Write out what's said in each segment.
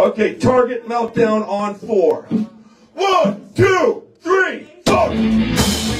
Okay, target meltdown on four. One, two, three, four.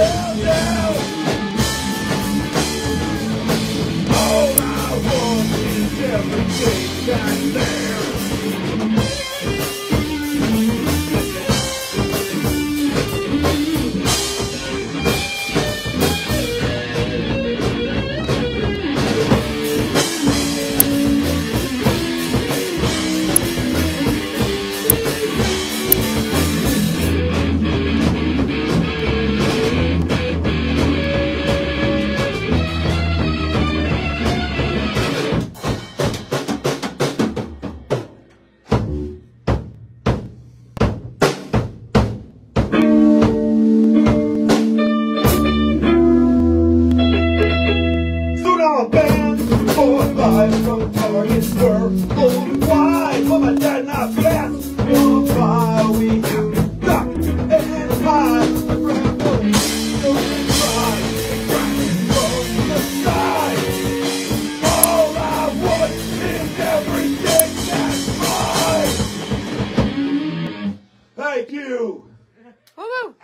Every day I live you. Woo woo.